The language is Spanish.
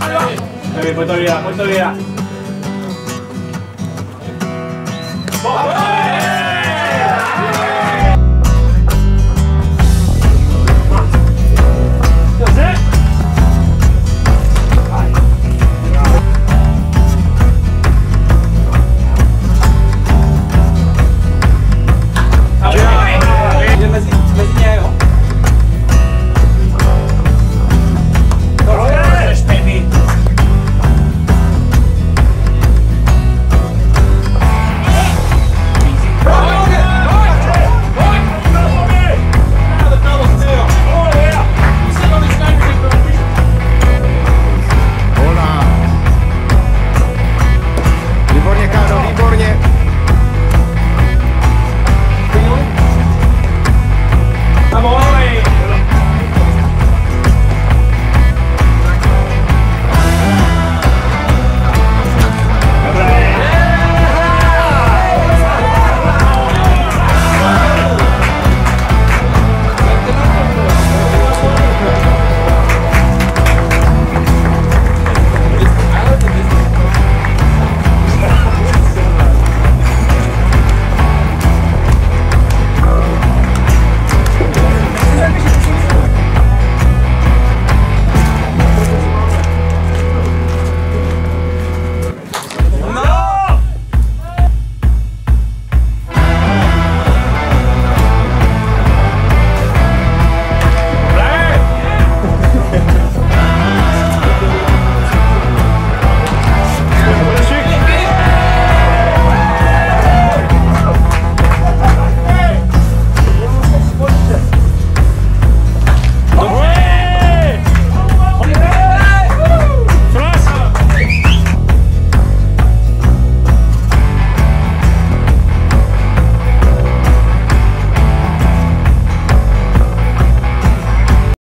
ahí va. Ahí vida, vida.